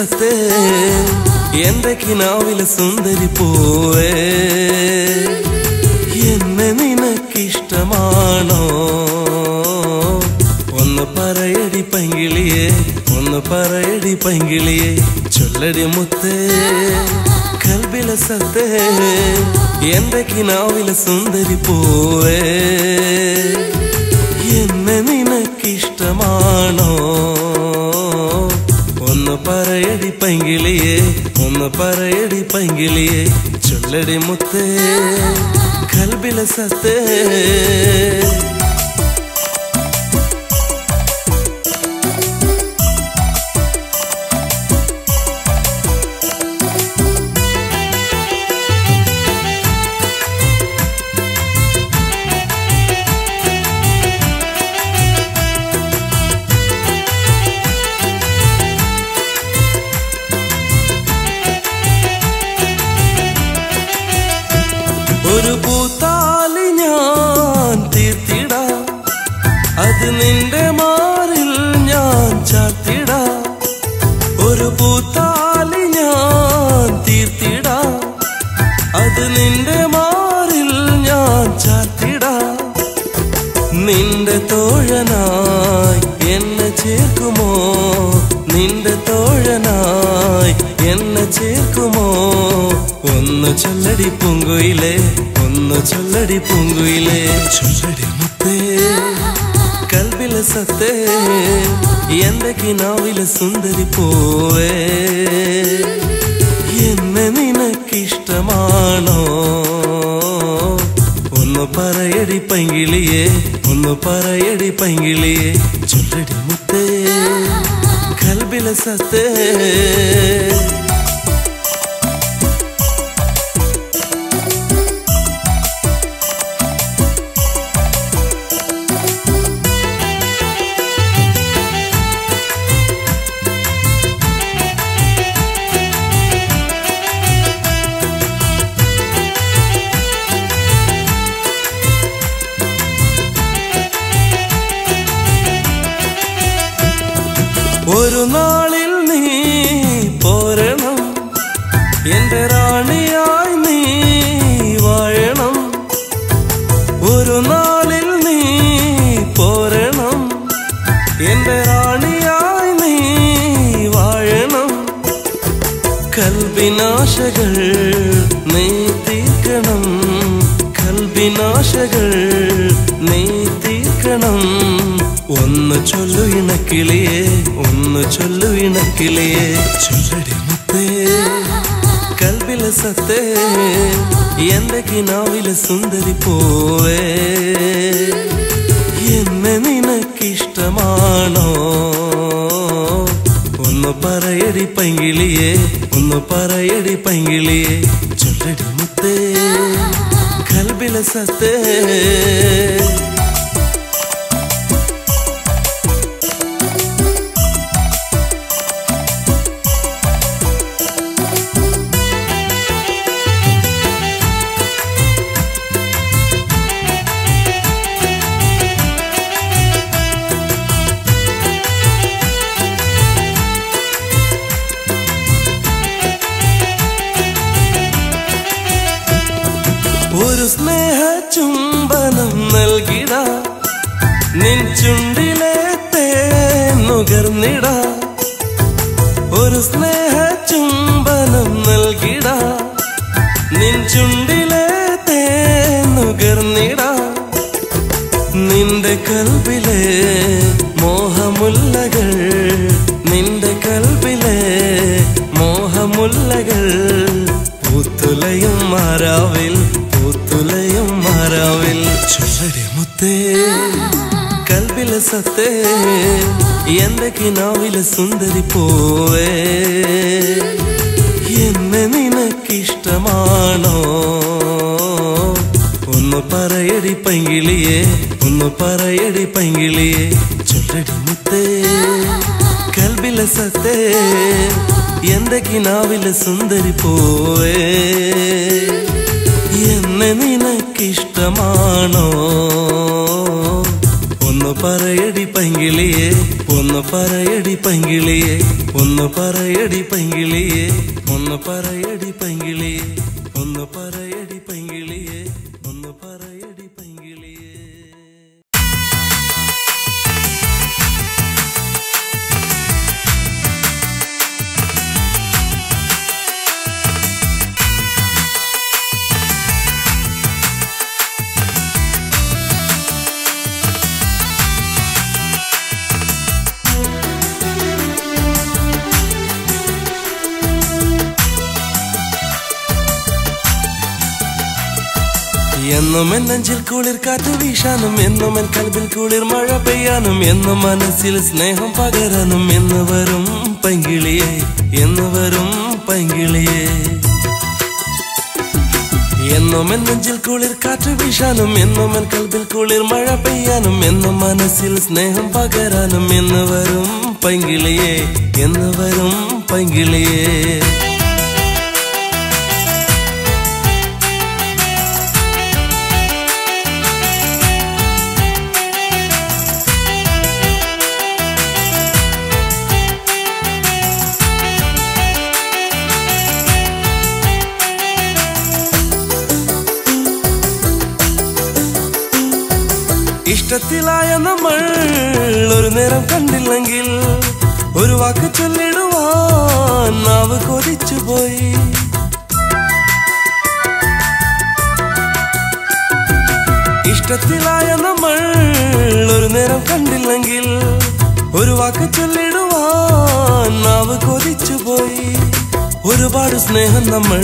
സത്തേ എന്റെ കിനാവിലെ സുന്ദരി പോവേ? എന്നെ നിനക്കിഷ്ടമാണോ? ഒന്ന് പറയടി പങ്കിളിയെ ഒന്ന് പറയടി പങ്കിളിയെ ചൊല്ലടി മുത്തേ കൽബിലെ സത്തേ എന്റെ കിനാവിലെ സുന്ദരി പോവേ? എന്നെ നിനക്കിഷ്ടമാണോ? ഒന്ന് പറയടി പങ്കിളിയെ ഒന്ന് പറയടി പങ്കിളിയെ ചൊല്ലടി മുത്തേ കൽബിലെ സത്തേ. കിനാവിലെ സുന്ദരി പോവേ എന്നെ നിനക്കിഷ്ടമാണോ? ഒന്ന് പറയടി പൈങ്കിളിയെ ഒന്ന് പറയടി പൈങ്കിളിയെ. ചൊല്ലടി മുത്തേ കൽബിലെ സത്തേ. പൈങ്കിളിയെ ഒന്ന് പറയടി പൈങ്കിളിയെ. ചൊല്ലടി മുത്തേ കൽബിലെ സത്തേ. കിനാവിലെ സുന്ദരി പോവേ. എന്നെ നിനക്കിഷ്ടമാണോ? ഒന്ന് പറയടി പങ്കിളിയെ ഒന്ന് പറയടി പങ്കിളിയെ ഒന്ന് പറയടി പങ്കിളിയെ ഒന്ന് പറയടി പങ്കിളിയെ ഒന്ന് പറയടി എന്നും എൻ നെഞ്ചിൽ കുളിർ കാറ്റ് വീശാനും എന്നും എൻ കൽവിൽ കുളിർ മഴ പെയ്യാനും എന്നും മനസ്സിൽ സ്നേഹം പകരാനും എന്ന് വരും പൈങ്കിളിയെ എന്ന് വരും എന്നും എൻ നെഞ്ചിൽ കുളിർ കാറ്റ് വീശാനും എന്നും എൻ കൽവിൽ കുളിർ മഴ പെയ്യാനും എന്നും മനസ്സിൽ സ്നേഹം പകരാനും എന്ന് വരും പൈങ്കിളിയെ എന്ന് വരും പൈങ്കിളിയെ. ഇഷ്ടത്തിലായ നമ്മൾ ഒരു നേരം കണ്ടില്ലെങ്കിൽ ഒരു വാക്ക് ചൊല്ലിടുവാൻ നാവ് കൊതിച്ചു പോയി. ഇഷ്ടത്തിലായ നമ്മൾ ഒരു നേരം കണ്ടില്ലെങ്കിൽ ഒരു വാക്ക് ചൊല്ലിടുവാൻ നാവ് കൊതിച്ചു പോയി. ഒരുപാട് സ്നേഹം നമ്മൾ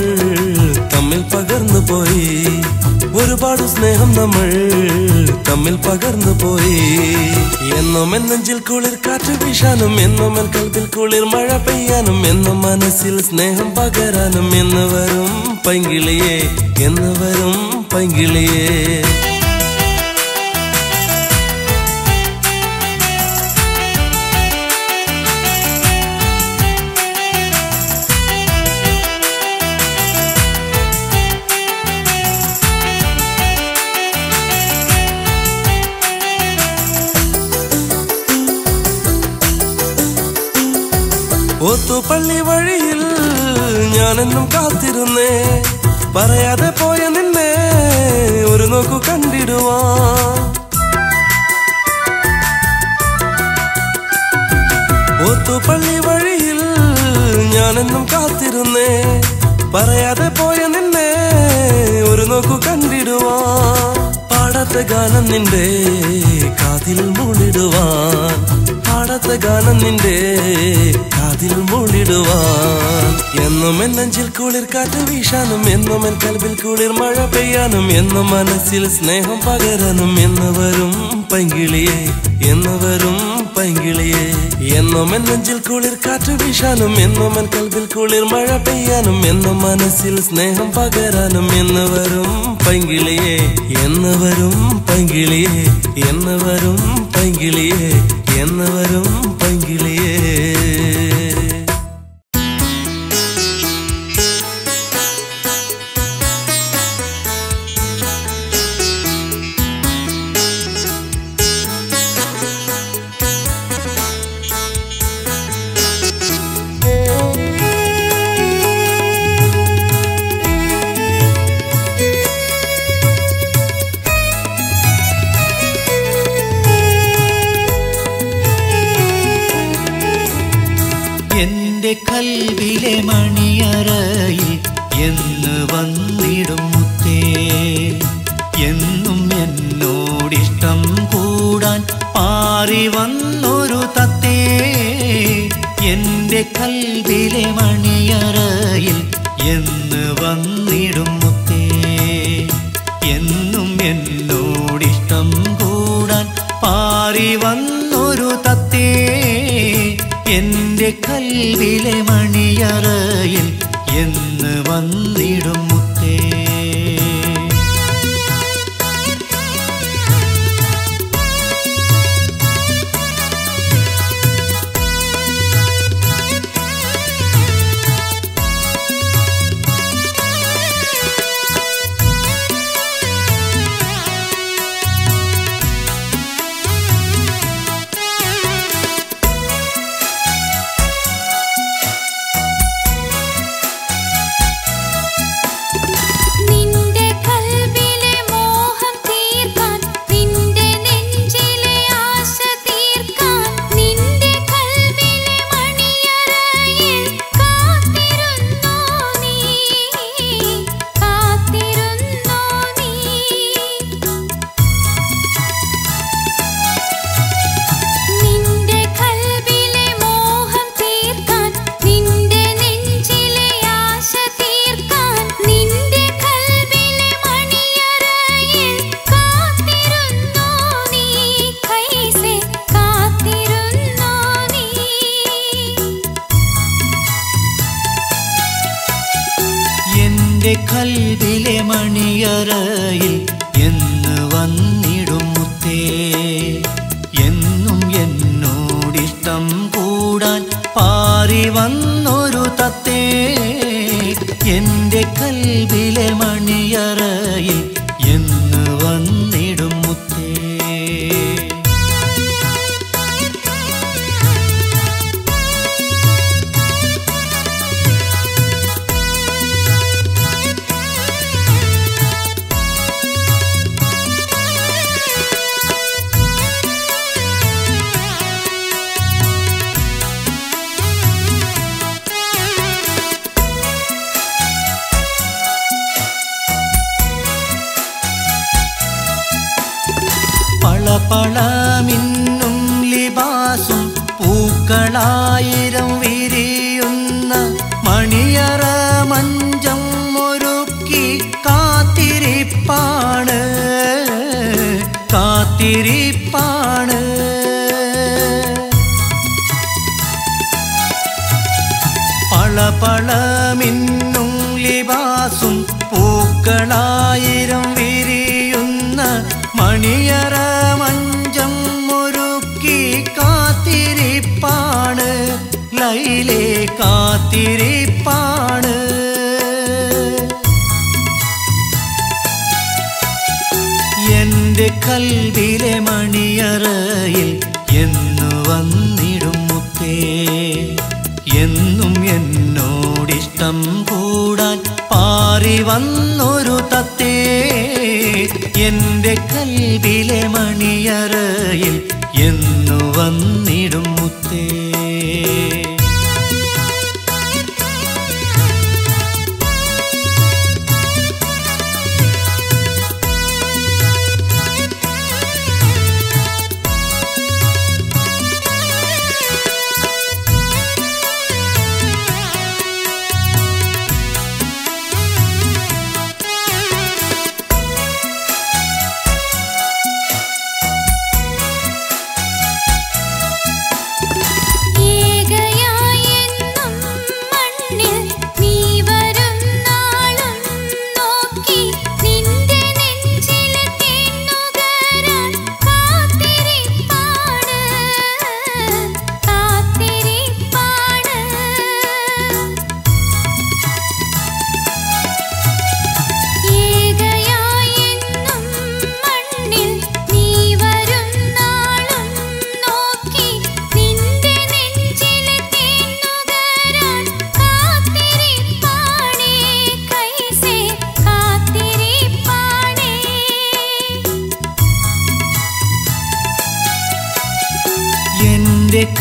തമ്മിൽ പകർന്നു പോയി. ഒരുപാട് സ്നേഹം നമ്മൾ തമ്മിൽ പകർന്നു പോയി. എന്നും എന്നെഞ്ചിൽ നെഞ്ചിൽ കുളിർ കാറ്റ് വീശാനും എന്നും എൻ കുളിർ മഴ പെയ്യാനും എന്നും മനസ്സിൽ സ്നേഹം പകരാനും എന്ന് വരും പൈങ്കിളിയെ എന്ന് വരും പൈങ്കിളിയെ. ഓത്തുപള്ളി വഴിയിൽ ഞാനെന്നും കാത്തിരുന്നേ. പറയാതെ പോയ നിന്നെ ഒരു നോക്കു കണ്ടിടുവാ പള്ളി വഴിയിൽ ഞാനെന്നും കാത്തിരുന്നേ. പറയാതെ പോയ നിന്നെ ഒരു നോക്കു കണ്ടിടുവാ പാടാത്ത ഗാനം നിന്റെ കാതിൽ മൂളിടുവാൻ. പാടാത്ത ഗാനം നിന്റെ കാതിൽ മൂടിടുവാൻ. എന്നും എൻ നെഞ്ചിൽ കുളിർ കാറ്റ് വീശാനും എന്നും എൻ കൽവിൽ കുളിർ മഴ പെയ്യാനും എന്നും മനസ്സിൽ സ്നേഹം പകരാനും എന്നവരും പങ്കിളിയെ എന്നവരും എന്ന് വരും പൈങ്കിളിയെ എന്നും എൻ നെഞ്ചിൽ കുളിർ കാറ്റ് വീശാനും എന്നും എൻ കൽവിൽ കുളിർ മഴ പെയ്യാനും എന്നും മനസ്സിൽ സ്നേഹം പകരാനും എന്ന് വരും പൈങ്കിളിയെ എന്ന് വരും പൈങ്കിളിയെ എന്ന് വരും പൈങ്കിളിയെ എന്ന് വരും പൈങ്കിളിയേ. നിലമ നിന്റെ കൽവിലെ മണിയറയിൽ എന്ന് വന്നിടും മുത്തേ. എന്നും എന്നോടിഷ്ടം കൂടാൻ പാറി വന്നൊരു തത്തേ. എന്റെ കൽവിലെ മണിയറയിൽ കൽവിലെ മണിയറയിൽ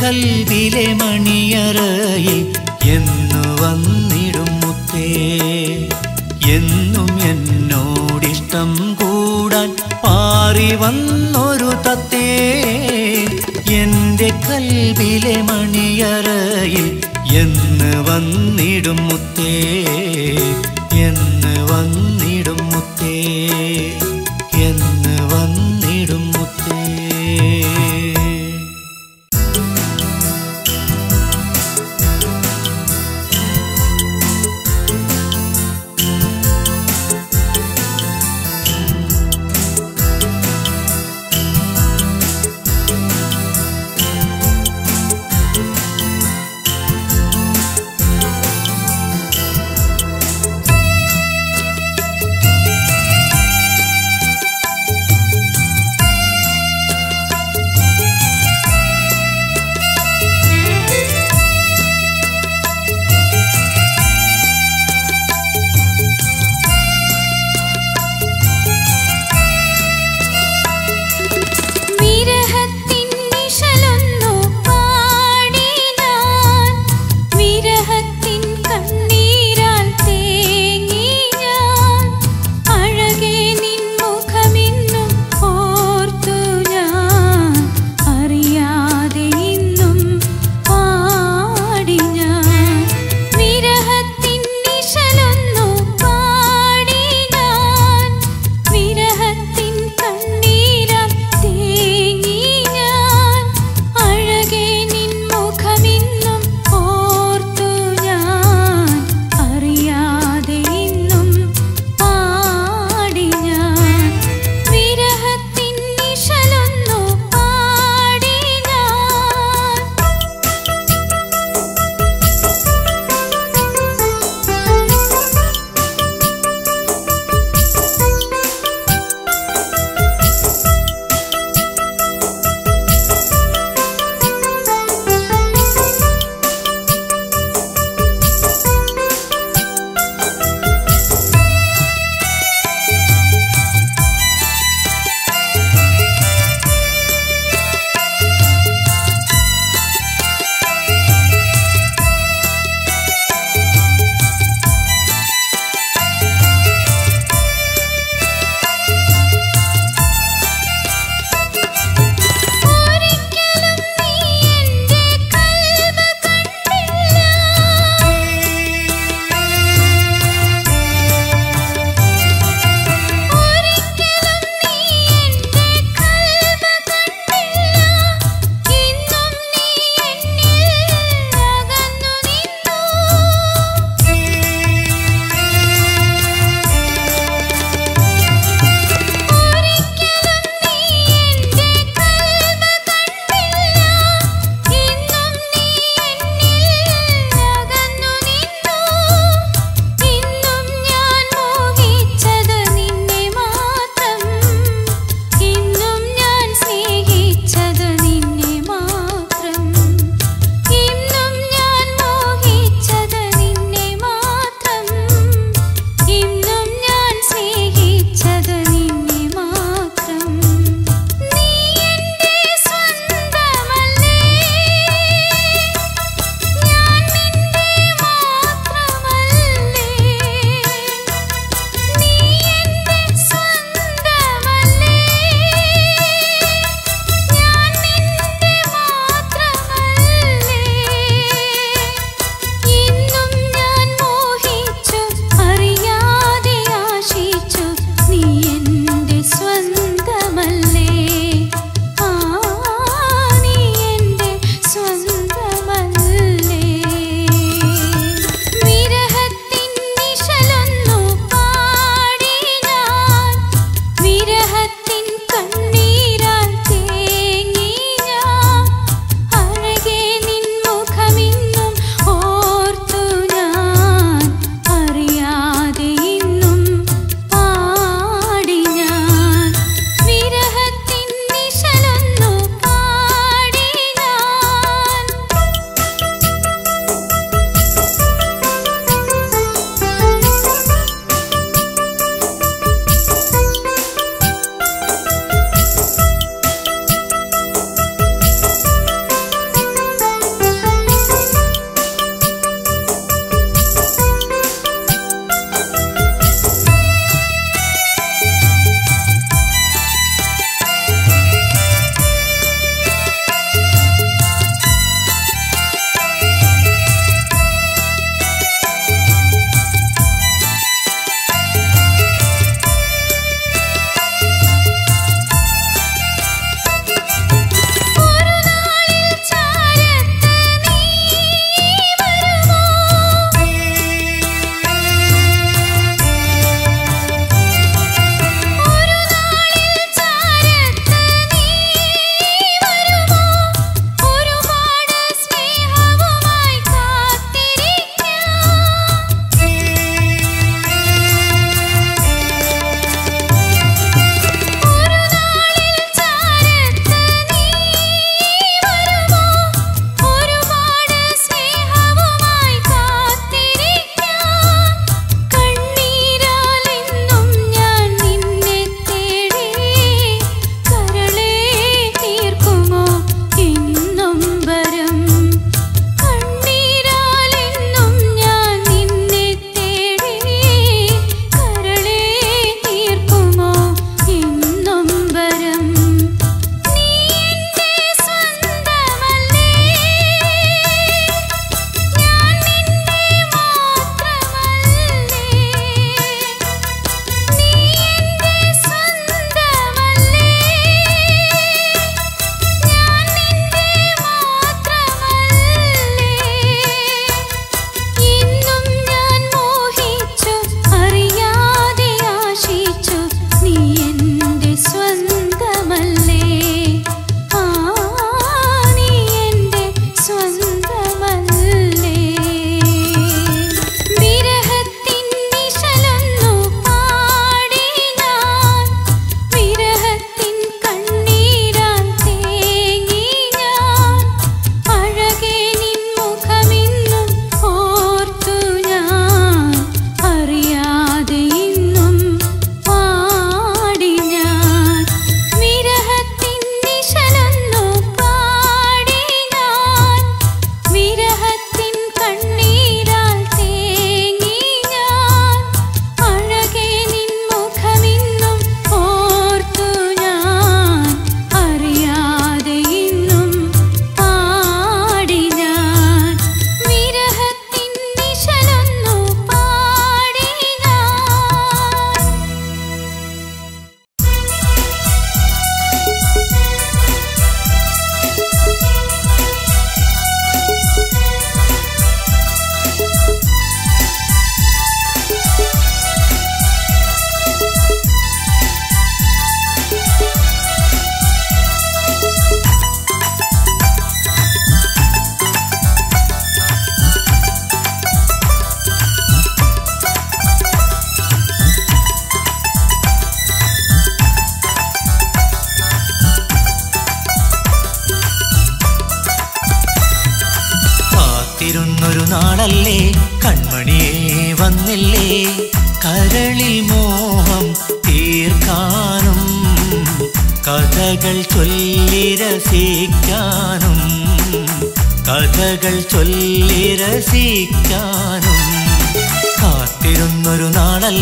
കൽവിലെ മണിയറയിൽ എന്നു വന്നിടും മുത്തേ. എന്നും എന്നോടിഷ്ടം കൂടാൻ പാറി വന്നൊരു തത്തേ. എന്റെ കൽവിലെ മണിയറയിൽ എന്ന് വന്നിടും മുത്തേ. എന്ന് വന്നു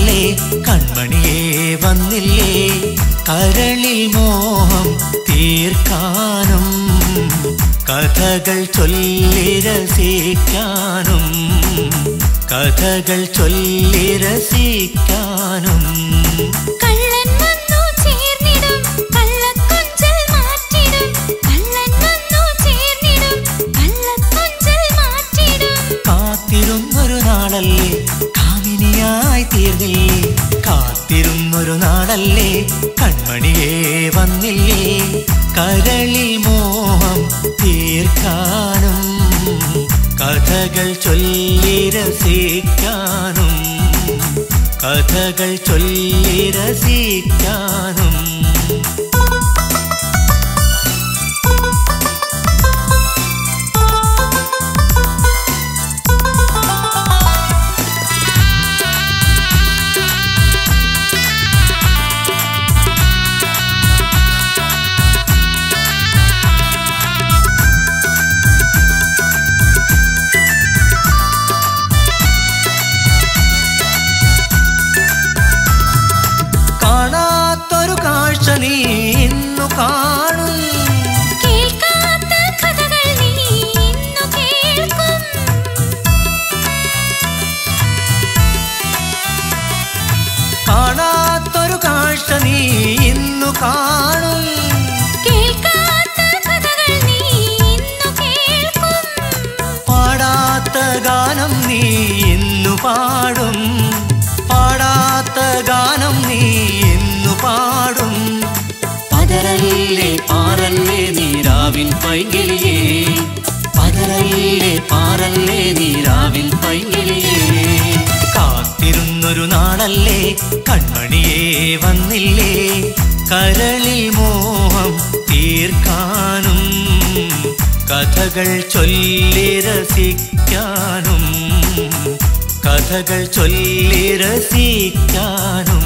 കാത്തിരുന്നൊരു കൺമണിയേ വന്നില്ലേ? കരളിൽ മോഹം തീർക്കാനും കഥകൾ ചൊല്ലിരസിക്കാനും കഥകൾ ചൊല്ലി രസിക്കാനും കാത്തിരുന്നൊരു കൺമണിയേ വന്നില്ലേ? കരളിൽ മോഹം തീർക്കാനും കഥകൾ ചൊല്ലി രസിക്കാനും കഥകൾ ചൊല്ലി രസിക്കാനും നീ ഇന്നു പാടും. പാടാത്ത ഗാനം നീ എന്നു പാടും. പതരല്ലേ പാറല്ലേ നീരാവിൻ പൈകിളിയേ പതരല്ലേ പാറല്ലേ നീരാവിൻ പൈകിളിയേ കാത്തിരുന്നൊരു നാളല്ലേ കൺമണിയേ വന്നില്ലേ? കരളിൽ മോഹം തീർക്കാനും കഥകൾ ചൊല്ലി രസിക്കാനും. കഥകൾ ചൊല്ലി രസിക്കാനും.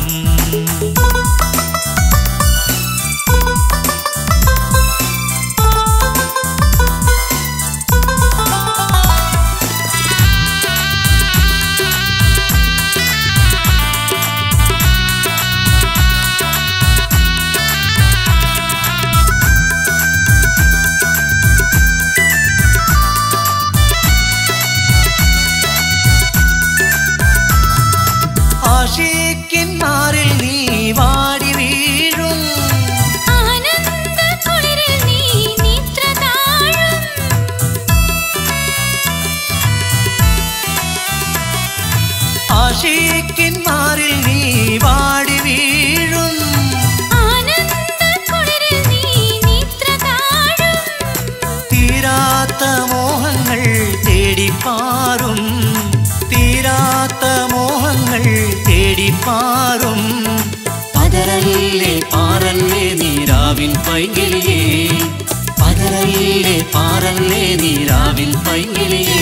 പാറല്ലേ നീരാവിൽ പൈകിളിയേ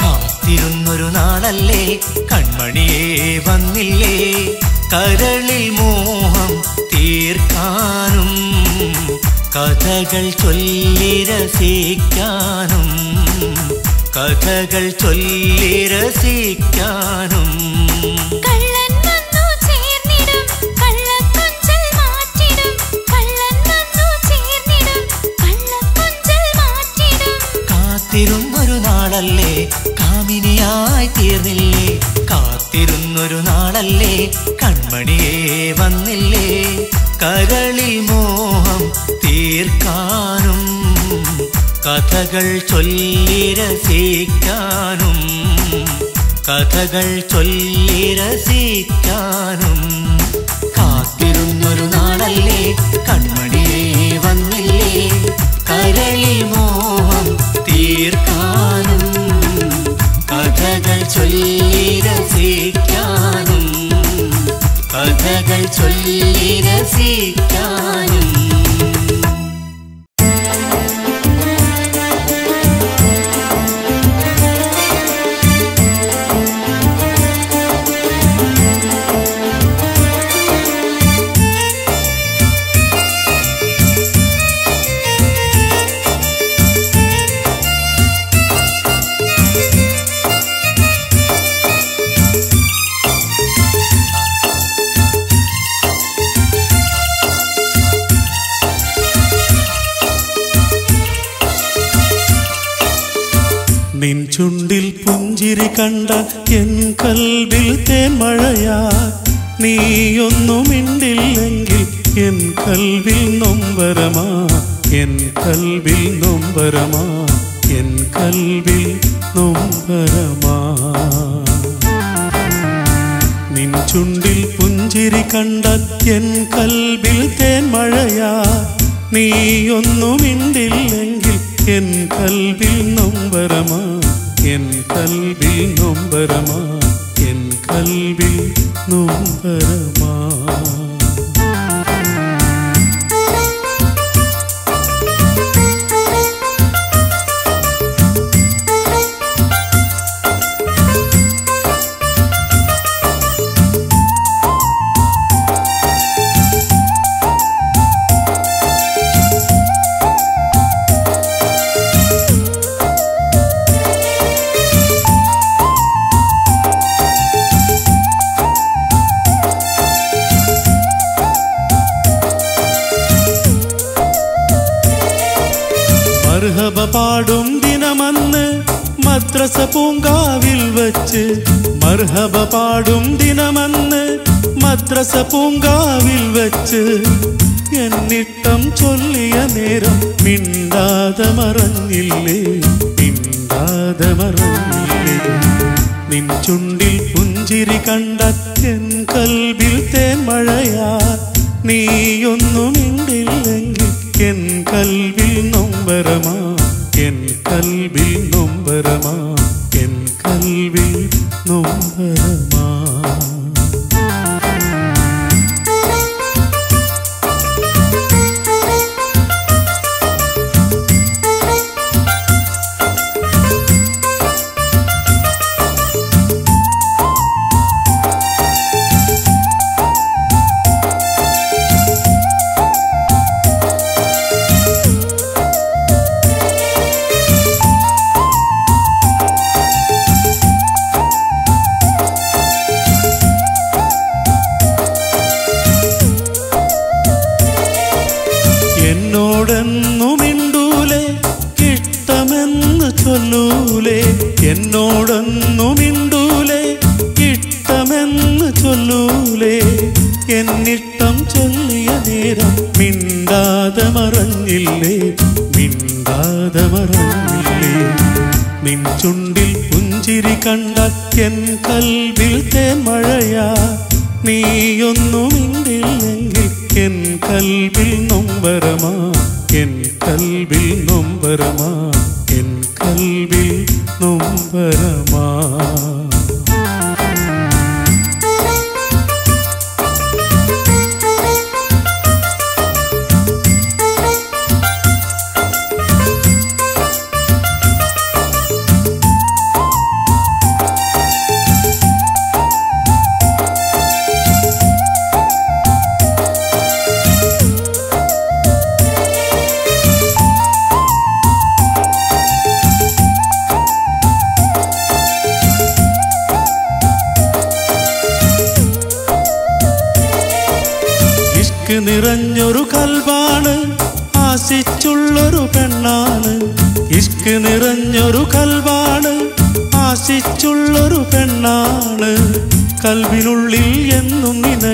കാത്തിരുന്നൊരു നാളല്ലേ കൺമണിയേ വന്നില്ലേ. കരളിൽ മോഹം തീർക്കാനും കഥകൾ ചൊല്ലി രസിക്കാനും കഥകൾ ചൊല്ലി തീർന്നില്ലേ? കാത്തിരുന്നൊരു നാളല്ലേ? കൺമണിയെ വന്നില്ലേ? കരളി മോഹം തീർക്കാനും കഥകൾ ചൊല്ലിരസിക്കാനും കഥകൾ ചൊല്ലിരസിക്കാനും. കാത്തിരുന്നൊരു നാളല്ലേ? കൺമണിയെ വന്നില്ലേ? കരളി മോഹം തീർക്കാനും കഥകൾ ചൊല്ലി രസിക്കാനും കഥകൾ ചൊല്ലി പുഞ്ചിരി കണ്ട എൻ കൽവിൽ തേൻമഴയാ നീയൊന്നും ഇണ്ടില്ലെങ്കിൽ എൻ കൽവിൽ നൊമ്പരമാ. എൻ കൽവിൽ നൊമ്പരമാ. എൻ കൽവിൽ നൊമ്പരമാ. നിൻ ചുണ്ടിൽ പുഞ്ചിരി കണ്ട എൻ കൽവിൽ തേൻമഴയാ നീയൊന്നും മിണ്ടില്ലെങ്കിൽ എൻ കൽവിൽ നൊമ്പരമാ. എൻ കൽവിൽ നൊമ്പരമാ എൻ കൽവിൽ നൊമ്പരമാ മർഹബ പാടും ദിനമന്ന് മദ്രസ പൂങ്കാവിൽ വച്ച് എന്നിട്ടം ചൊല്ലിയ നേരം മിണ്ടാതെ മറഞ്ഞില്ലേ?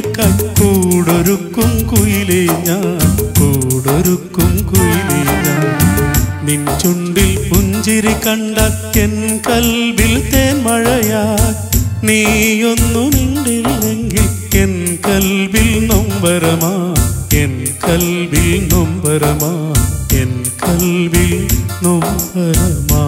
എന്നും നിനക്കായി കൂടൊരുക്കും കുയിലേ ഞാൻ കൂടൊരുക്കും കുയിലേ ഞാൻ. നിൻ ചുണ്ടിൽ പുഞ്ചിരി കണ്ട എൻ കൽവിൽ തേൻമഴയാ നീയൊന്നു മിണ്ടില്ലെങ്കിൽ എൻ കൽവിൽ നൊമ്പരമാ എൻ കൽവിൽ നൊമ്പരമാ എൻ കൽവിൽ നൊമ്പരമാ.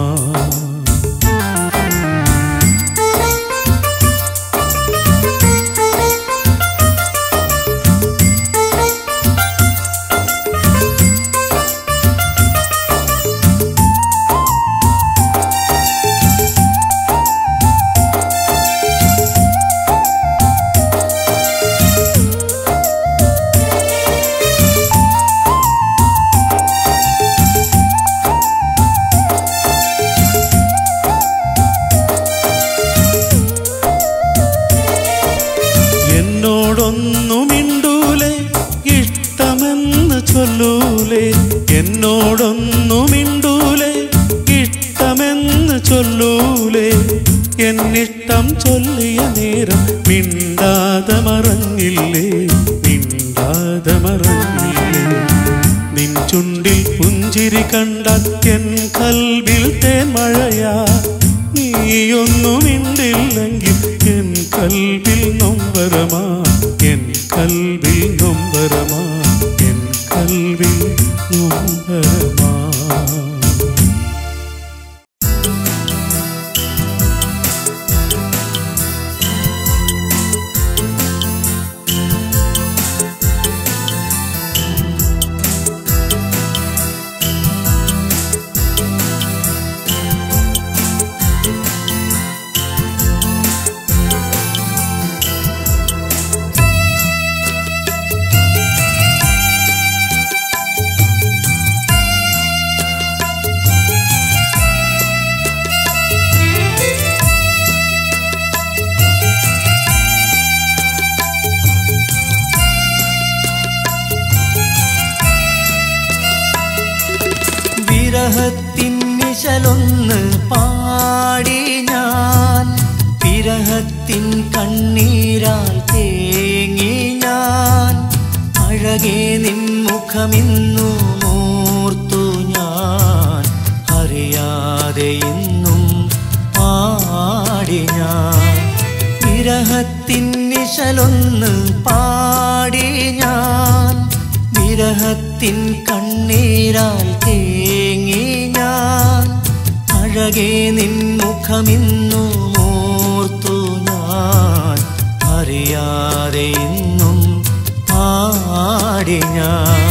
പാടി ഞാൻ.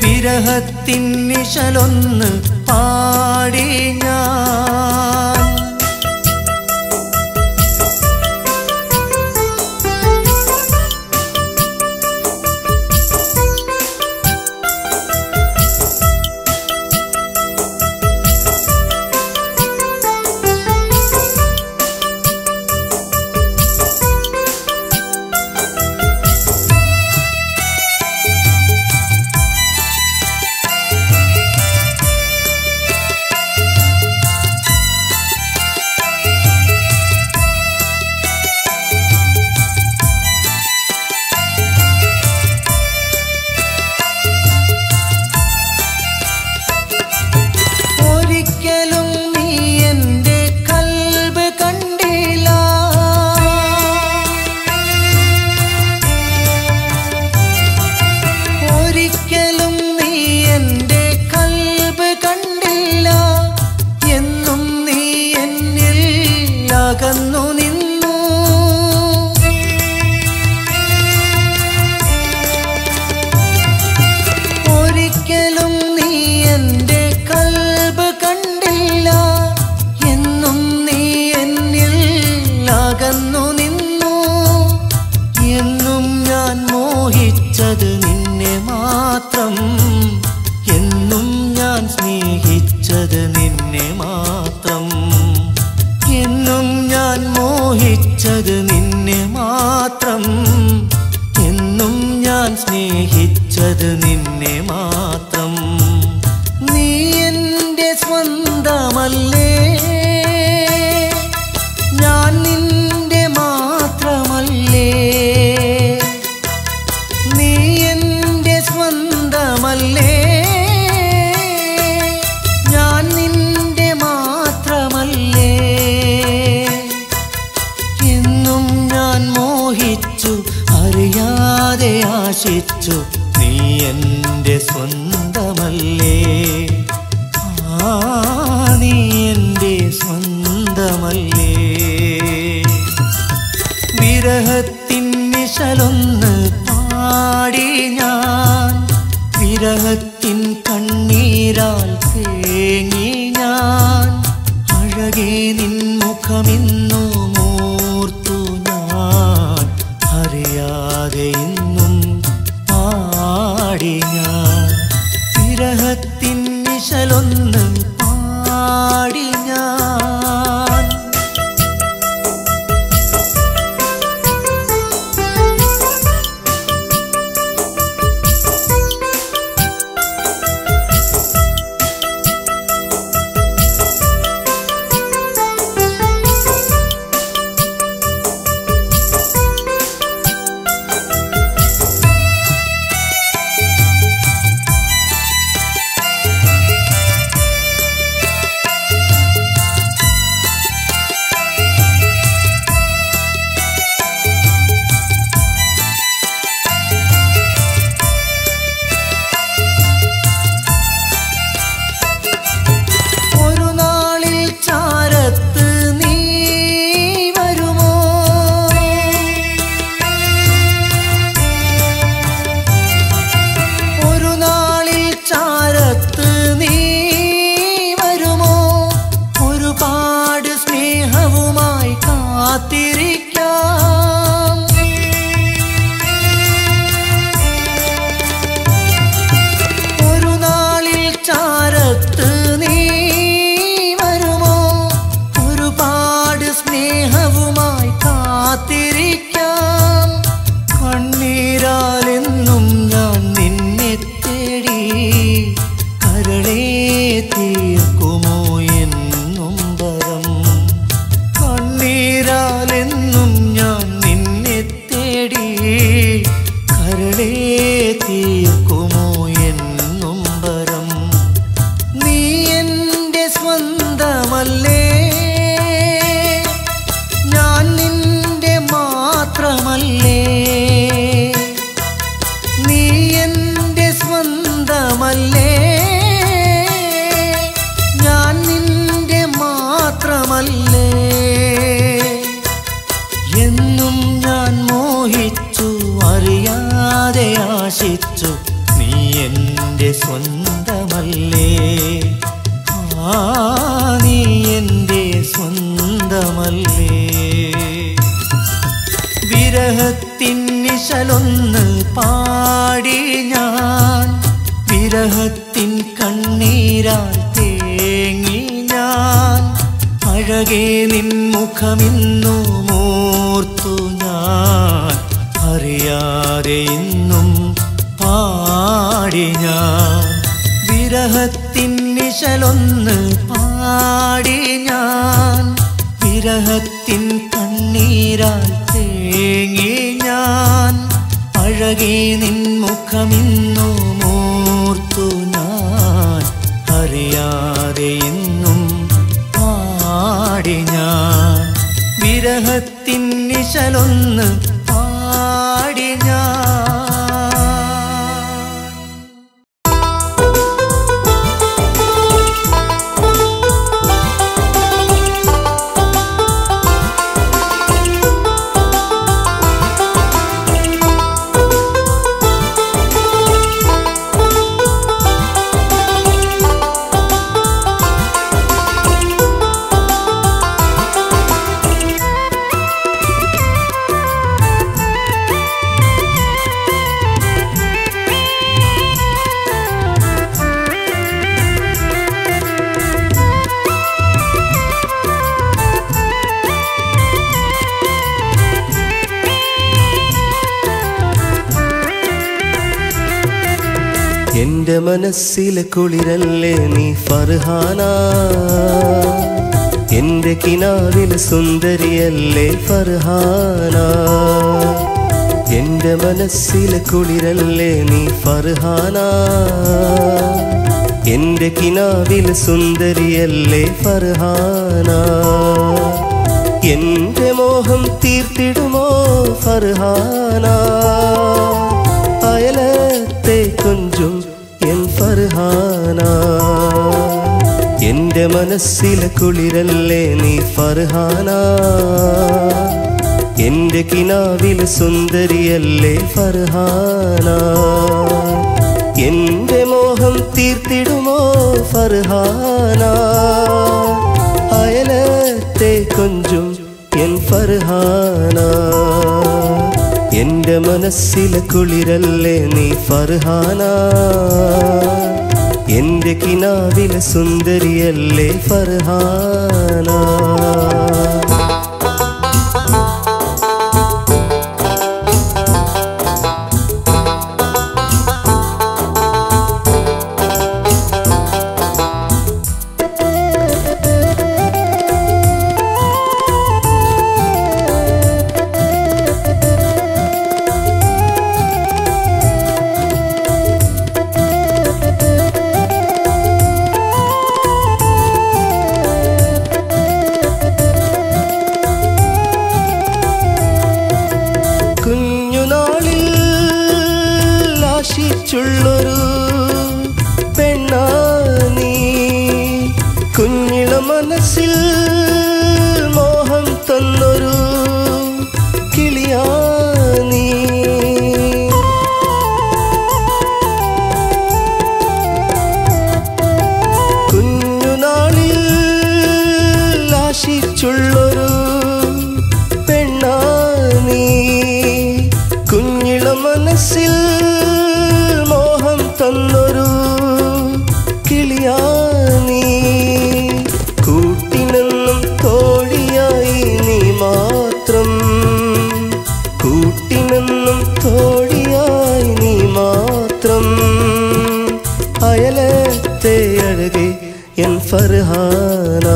വിരഹത്തിൻ നിശലൊന്ന് പാടി ഞാൻ. മോഹിച്ചത് നിന്നെ ලේතියකුම മനസ്സിലെ കുളിരല്ലേ നീ ഫർഹാന? എന്റെ കിനാവിലെ സുന്ദരിയല്ലേ ഫർഹാന? എന്റെ മനസ്സിലെ കുളിരല്ലേ നീ ഫർഹാന? എന്റെ കിനാവിൽ സുന്ദരിയല്ലേ ഫർഹാന? എന്റെ മോഹം തീർത്തിടുമോ ഫർഹാന? അയലത്തെ ഫർഹാന. എന്റെ മനസ്സിലെ കുളിരല്ലേ നീ ഫർഹാന? എന്റെ കിനാവിലെ സുന്ദരിയല്ലേ ഫർഹാന? എന്റെ മോഹം തീർത്തിടുമോ ഫർഹാന? അയലത്തെ കൊഞ്ചും എൻ ഫർഹാന. എന്റെ മനസ്സിലെ കുളിരല്ലേ നീ ഫർഹാന? എന്റെ കിനാവിലെ സുന്ദരിയല്ലേ ഫർഹാന? തന്നൊരു കിളിയാ നീ കൂട്ടിനെന്നും തോഴിയായി നീ മാത്രം. കൂട്ടിനെന്നും തോഴിയായി നീ മാത്രം. അയലത്തെ അഴകെ എൻ ഫർഹാന.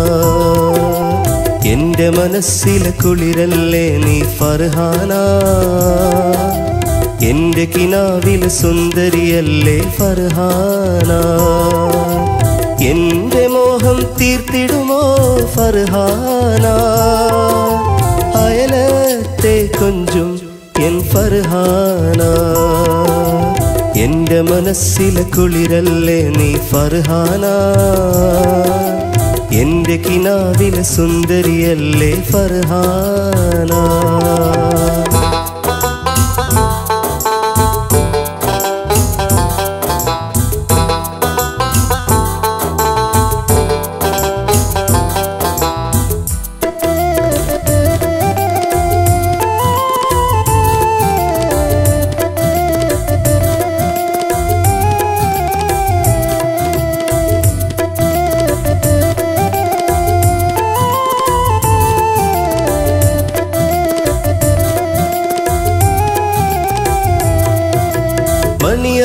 എന്റെ മനസ്സിലെ കുളിരല്ലേ നീ ഫർഹാന. എന്റെ കിനാവിൽ സുന്ദരിയല്ലേ ഫർഹാന? എന്റെ മോഹം തീർത്തിടുമോ ഫർഹാന? അയലത്തെ കൊഞ്ചും എൻ ഫർഹാന. എന്റെ മനസ്സിലെ കുളിരല്ലേ നീ ഫർഹാന? എന്റെ കിനാവിലെ സുന്ദരിയല്ലേ ഫർഹാന?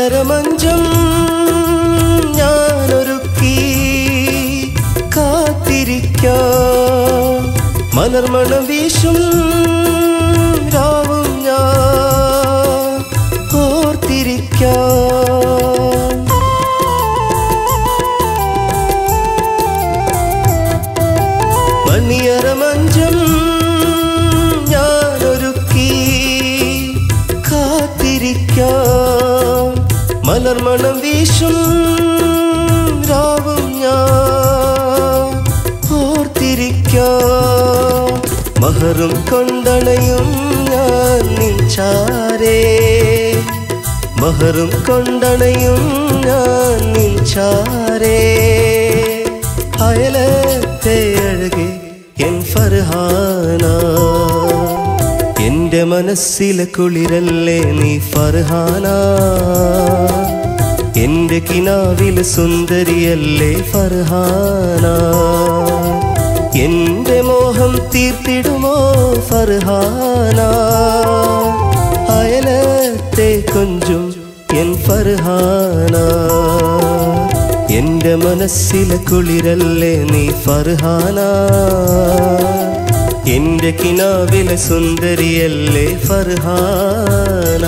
മണിയറമഞ്ചം ഞാനൊരുക്കി കാത്തിരിക്കാം. മലർമണം വീശും മഹറും കൊണ്ടണയും ഞാൻ നിൻചാരേ. മഹറും കൊണ്ടണയും ഞാൻ നിൻചാരേ. അയലത്തെ അഴകെ എൻ ഫർഹാന. എന്റെ മനസ്സിലെ കുളിരല്ലേ നീ ഫർഹാന. എന്റെ കിനാവിലെ സുന്ദരിയല്ലേ ഫർഹാന. എന്റെ മോഹം തീർത്തിടുമോ ഫർഹാന? അയലത്തെ കൊഞ്ചും എൻ ഫർഹാന. എന്റെ മനസ്സിലെ കുളിരല്ലേ നീ ഫർഹാന? എന്റെ കിനാവിലെ സുന്ദരിയല്ലേ ഫർഹാന?